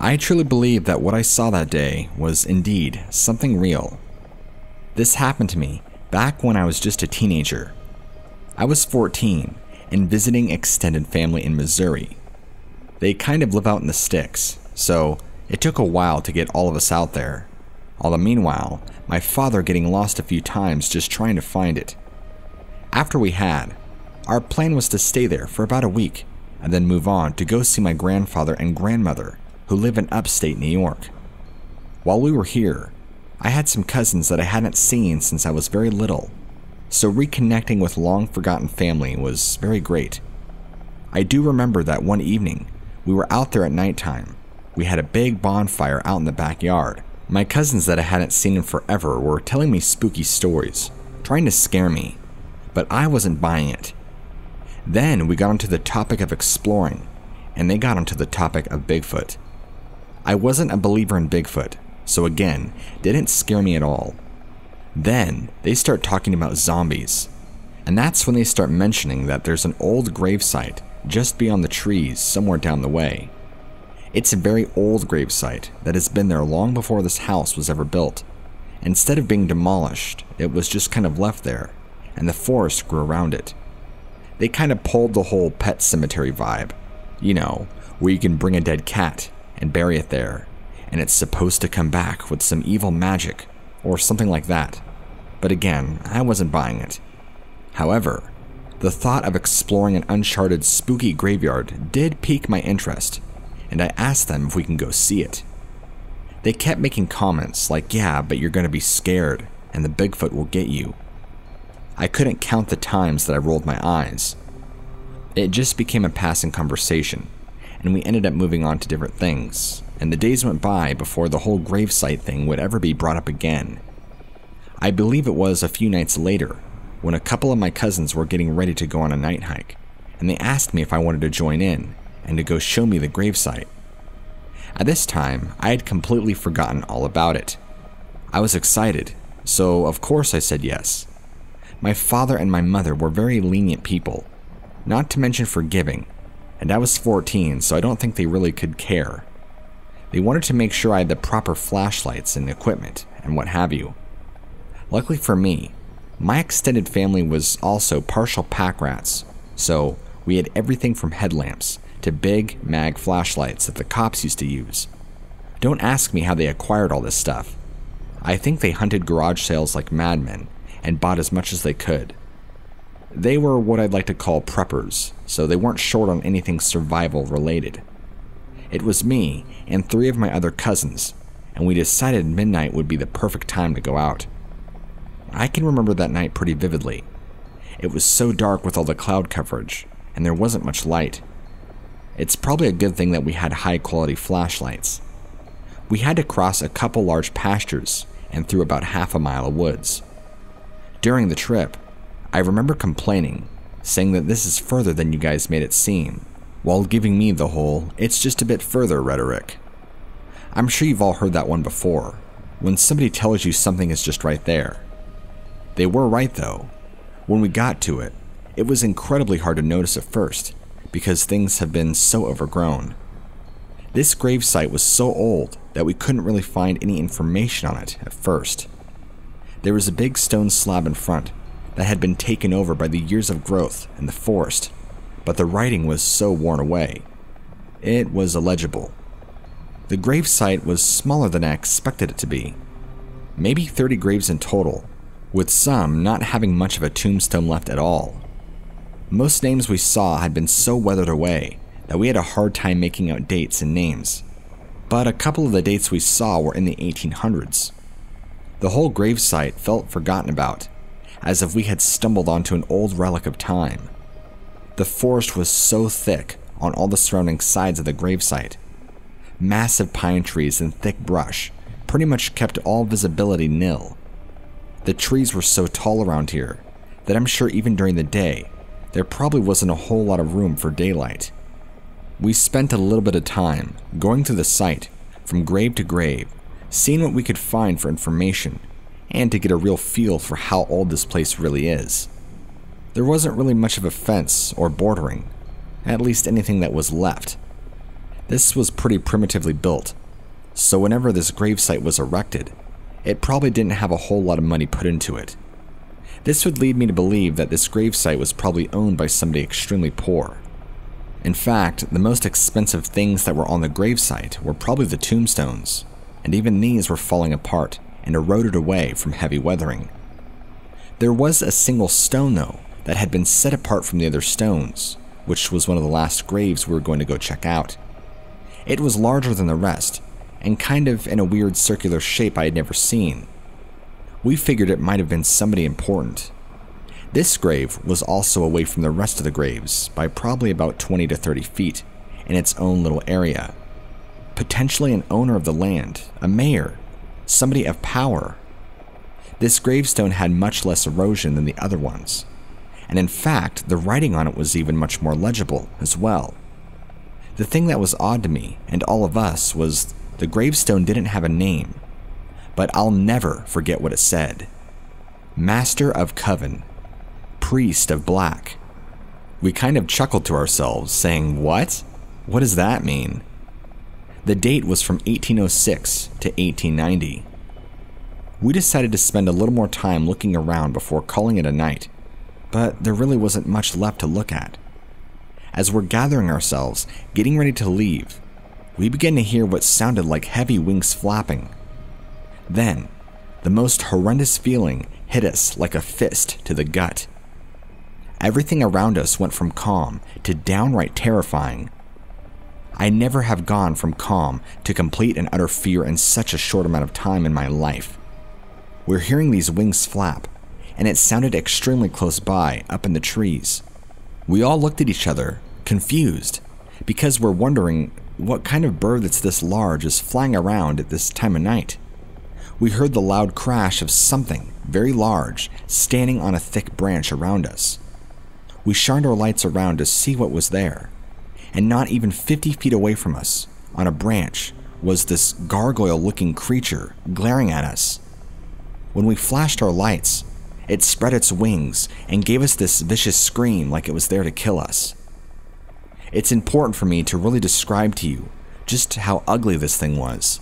I truly believe that what I saw that day was indeed something real. This happened to me back when I was just a teenager. I was 14 and visiting extended family in Missouri. They kind of live out in the sticks, so it took a while to get all of us out there. All the meanwhile, my father getting lost a few times just trying to find it. After we had, our plan was to stay there for about a week and then move on to go see my grandfather and grandmother who live in upstate New York. While we were here, I had some cousins that I hadn't seen since I was very little, so reconnecting with long forgotten family was very great. I do remember that one evening, we were out there at nighttime. We had a big bonfire out in the backyard. My cousins that I hadn't seen in forever were telling me spooky stories, trying to scare me, but I wasn't buying it. Then we got onto the topic of exploring, and they got onto the topic of Bigfoot. I wasn't a believer in Bigfoot, so again, didn't scare me at all. Then they start talking about zombies, and that's when they start mentioning that there's an old gravesite just beyond the trees somewhere down the way. It's a very old gravesite that has been there long before this house was ever built. Instead of being demolished, it was just kind of left there, and the forest grew around it. They kind of pulled the whole pet cemetery vibe. You know, where you can bring a dead cat and bury it there, and it's supposed to come back with some evil magic or something like that. But again, I wasn't buying it. However, the thought of exploring an uncharted, spooky graveyard did pique my interest, and I asked them if we can go see it. They kept making comments like, yeah, but you're gonna be scared, and the Bigfoot will get you. I couldn't count the times that I rolled my eyes. It just became a passing conversation, and we ended up moving on to different things, and the days went by before the whole gravesite thing would ever be brought up again. I believe it was a few nights later when a couple of my cousins were getting ready to go on a night hike, and they asked me if I wanted to join in and to go show me the gravesite. At this time, I had completely forgotten all about it. I was excited, so of course I said yes. My father and my mother were very lenient people, not to mention forgiving, and I was 14, so I don't think they really could care. They wanted to make sure I had the proper flashlights and equipment and what have you. Luckily for me, my extended family was also partial pack rats, so we had everything from headlamps to big mag flashlights that the cops used to use. Don't ask me how they acquired all this stuff. I think they hunted garage sales like madmen and bought as much as they could. They were what I'd like to call preppers, so they weren't short on anything survival related. It was me and three of my other cousins, and we decided midnight would be the perfect time to go out. I can remember that night pretty vividly. It was so dark with all the cloud coverage, and there wasn't much light. It's probably a good thing that we had high quality flashlights. We had to cross a couple large pastures and through about half a mile of woods. During the trip, I remember complaining, saying that this is further than you guys made it seem, while giving me the whole, it's just a bit further rhetoric. I'm sure you've all heard that one before, when somebody tells you something is just right there. They were right though. When we got to it, it was incredibly hard to notice at first, because things have been so overgrown. This gravesite was so old that we couldn't really find any information on it at first. There was a big stone slab in front that had been taken over by the years of growth in the forest, but the writing was so worn away. It was illegible. The gravesite was smaller than I expected it to be. Maybe 30 graves in total, with some not having much of a tombstone left at all. Most names we saw had been so weathered away that we had a hard time making out dates and names. But a couple of the dates we saw were in the 1800s. The whole gravesite felt forgotten about, as if we had stumbled onto an old relic of time. The forest was so thick on all the surrounding sides of the gravesite. Massive pine trees and thick brush pretty much kept all visibility nil. The trees were so tall around here that I'm sure even during the day, there probably wasn't a whole lot of room for daylight. We spent a little bit of time going through the site from grave to grave seeing what we could find for information, and to get a real feel for how old this place really is. There wasn't really much of a fence or bordering, at least anything that was left. This was pretty primitively built, so whenever this gravesite was erected, it probably didn't have a whole lot of money put into it. This would lead me to believe that this gravesite was probably owned by somebody extremely poor. In fact, the most expensive things that were on the gravesite were probably the tombstones, and even these were falling apart and eroded away from heavy weathering. There was a single stone, though, that had been set apart from the other stones, which was one of the last graves we were going to go check out. It was larger than the rest, and kind of in a weird circular shape I had never seen. We figured it might have been somebody important. This grave was also away from the rest of the graves by probably about 20 to 30 feet in its own little area. Potentially an owner of the land, a mayor, somebody of power. This gravestone had much less erosion than the other ones, and in fact, the writing on it was even much more legible as well. The thing that was odd to me and all of us was the gravestone didn't have a name, but I'll never forget what it said Master of Coven, Priest of Black. We kind of chuckled to ourselves, saying, What? What does that mean? The date was from 1806 to 1890. We decided to spend a little more time looking around before calling it a night, but there really wasn't much left to look at. As we're gathering ourselves, getting ready to leave, we began to hear what sounded like heavy wings flapping. Then, the most horrendous feeling hit us like a fist to the gut. Everything around us went from calm to downright terrifying. I never have gone from calm to complete and utter fear in such a short amount of time in my life. We're hearing these wings flap, and it sounded extremely close by, up in the trees. We all looked at each other, confused, because we're wondering what kind of bird that's this large is flying around at this time of night. We heard the loud crash of something very large standing on a thick branch around us. We shined our lights around to see what was there, and not even 50 feet away from us, on a branch, was this gargoyle looking creature glaring at us. When we flashed our lights, it spread its wings and gave us this vicious scream like it was there to kill us. It's important for me to really describe to you just how ugly this thing was.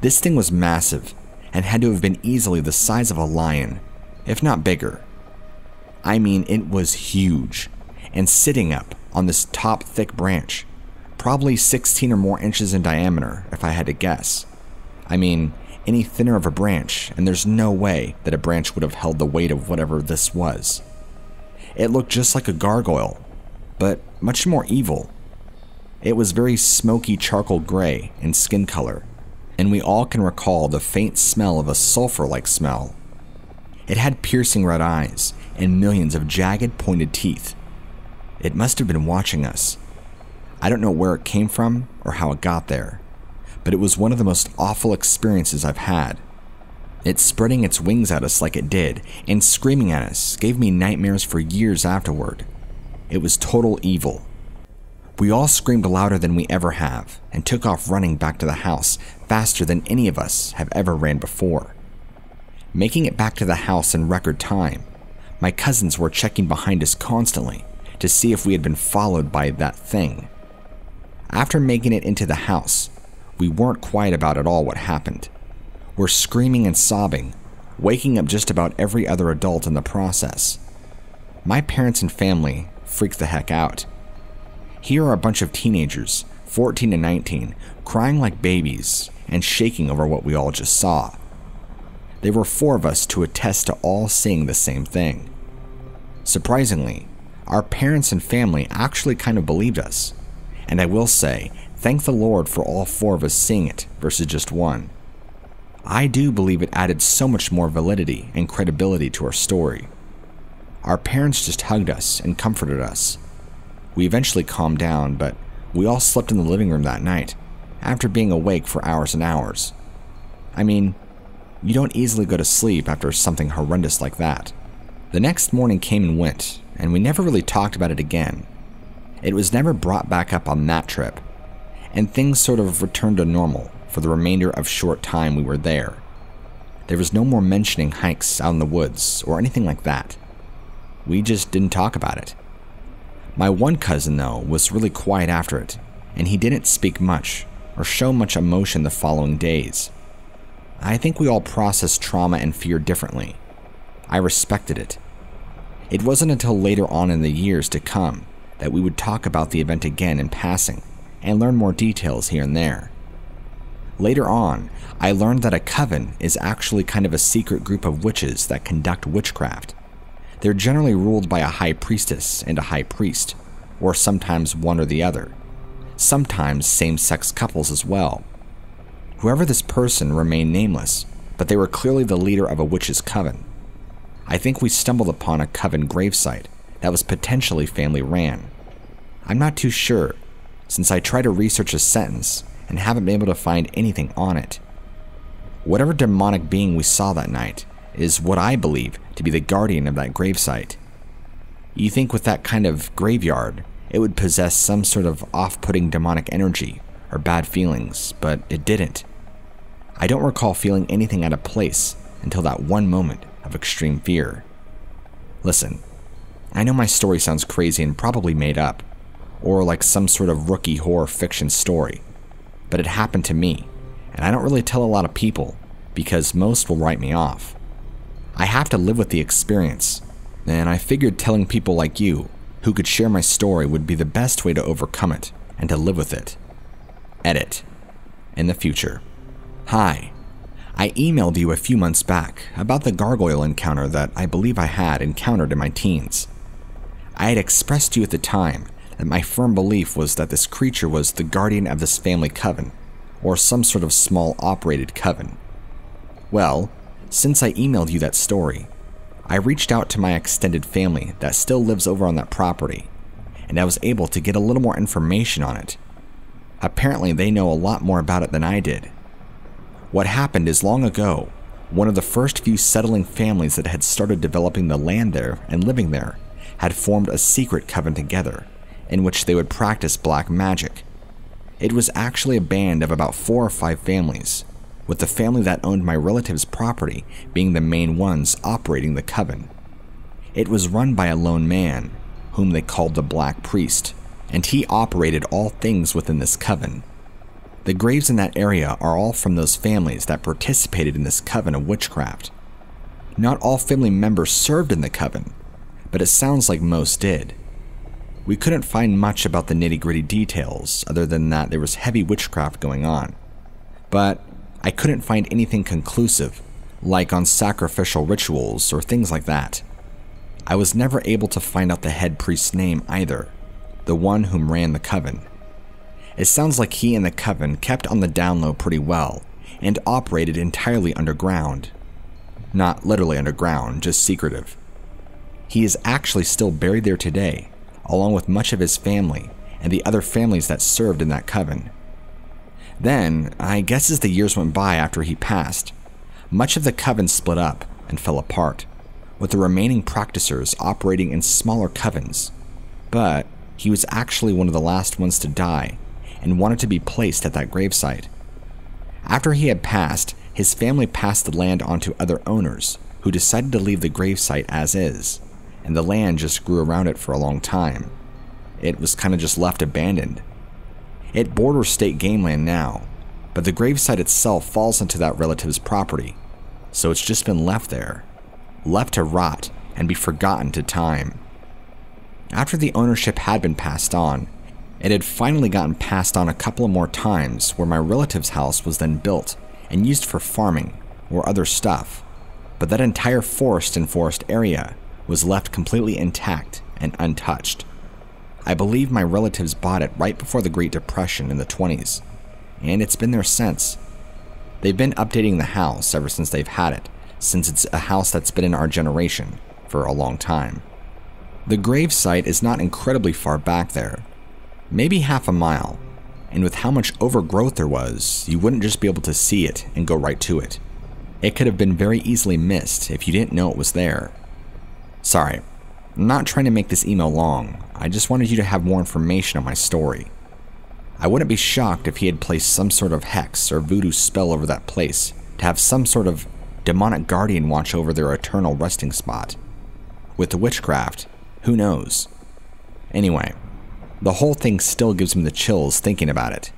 This thing was massive and had to have been easily the size of a lion, if not bigger. I mean, it was huge and sitting up on this top thick branch, probably 16 or more inches in diameter, if I had to guess. I mean, any thinner of a branch, and there's no way that a branch would have held the weight of whatever this was. It looked just like a gargoyle, but much more evil. It was very smoky charcoal gray in skin color, and we all can recall the faint smell of a sulfur like smell. It had piercing red eyes and millions of jagged, pointed teeth. It must have been watching us. I don't know where it came from or how it got there, but it was one of the most awful experiences I've had. It spreading its wings at us like it did and screaming at us gave me nightmares for years afterward. It was total evil. We all screamed louder than we ever have and took off running back to the house faster than any of us have ever ran before. Making it back to the house in record time, my cousins were checking behind us constantly to see if we had been followed by that thing. After making it into the house, we weren't quiet about at all what happened. We're screaming and sobbing, waking up just about every other adult in the process. My parents and family freaked the heck out. Here are a bunch of teenagers, 14 and 19, crying like babies and shaking over what we all just saw. There were four of us to attest to all seeing the same thing. Surprisingly, our parents and family actually kind of believed us, and I will say, thank the Lord for all four of us seeing it versus just one. I do believe it added so much more validity and credibility to our story. Our parents just hugged us and comforted us. We eventually calmed down, but we all slept in the living room that night, after being awake for hours and hours. I mean, you don't easily go to sleep after something horrendous like that. The next morning came and went, and we never really talked about it again. It was never brought back up on that trip, and things sort of returned to normal for the remainder of short time we were there. There was no more mentioning hikes out in the woods or anything like that. We just didn't talk about it. My one cousin, though, was really quiet after it and he didn't speak much or show much emotion the following days. I think we all process trauma and fear differently. I respected it. It wasn't until later on in the years to come that we would talk about the event again in passing and learn more details here and there. Later on, I learned that a coven is actually kind of a secret group of witches that conduct witchcraft. They're generally ruled by a high priestess and a high priest, or sometimes one or the other. Sometimes same sex couples as well. Whoever this person remained nameless, but they were clearly the leader of a witch's coven. I think we stumbled upon a coven gravesite that was potentially family ran. I'm not too sure, since I tried to research a sentence and haven't been able to find anything on it. Whatever demonic being we saw that night is what I believe to be the guardian of that gravesite. You think with that kind of graveyard, it would possess some sort of off putting demonic energy or bad feelings, but it didn't. I don't recall feeling anything out of place until that one moment of extreme fear. Listen, I know my story sounds crazy and probably made up, or like some sort of rookie horror fiction story, but it happened to me, and I don't really tell a lot of people because most will write me off. I have to live with the experience, and I figured telling people like you who could share my story would be the best way to overcome it and to live with it. Edit. In the future. Hi. I emailed you a few months back about the gargoyle encounter that I believe I had encountered in my teens. I had expressed to you at the time that my firm belief was that this creature was the guardian of this family coven, or some sort of small operated coven. Well, since I emailed you that story, I reached out to my extended family that still lives over on that property, and I was able to get a little more information on it. Apparently, they know a lot more about it than I did. What happened is long ago, one of the first few settling families that had started developing the land there and living there had formed a secret coven together in which they would practice black magic. It was actually a band of about four or five families, with the family that owned my relative's property being the main ones operating the coven. It was run by a lone man, whom they called the Black Priest, and he operated all things within this coven. The graves in that area are all from those families that participated in this coven of witchcraft. Not all family members served in the coven, but it sounds like most did. We couldn't find much about the nitty gritty details, other than that there was heavy witchcraft going on. But I couldn't find anything conclusive, like on sacrificial rituals or things like that. I was never able to find out the head priest's name either, the one whom ran the coven. It sounds like he and the coven kept on the down low pretty well and operated entirely underground. Not literally underground, just secretive. He is actually still buried there today, along with much of his family and the other families that served in that coven. Then, I guess as the years went by after he passed, much of the coven split up and fell apart, with the remaining practicers operating in smaller covens. But he was actually one of the last ones to die and wanted to be placed at that gravesite. After he had passed, his family passed the land on to other owners who decided to leave the gravesite as is and the land just grew around it for a long time. It was kind of just left abandoned. It borders state game land now, but the gravesite itself falls into that relative's property, so it's just been left there, left to rot and be forgotten to time. After the ownership had been passed on, it had finally gotten passed on a couple of more times where my relative's house was then built and used for farming or other stuff, but that entire forest and forest area was left completely intact and untouched. I believe my relatives bought it right before the Great Depression in the 20s, and it's been there since. They've been updating the house ever since they've had it, since it's a house that's been in our generation for a long time. The grave site is not incredibly far back there, maybe half a mile, and with how much overgrowth there was, you wouldn't just be able to see it and go right to it. It could have been very easily missed if you didn't know it was there. Sorry, I'm not trying to make this email long, I just wanted you to have more information on my story. I wouldn't be shocked if he had placed some sort of hex or voodoo spell over that place to have some sort of demonic guardian watch over their eternal resting spot. With the witchcraft, who knows? Anyway, The whole thing still gives me the chills thinking about it.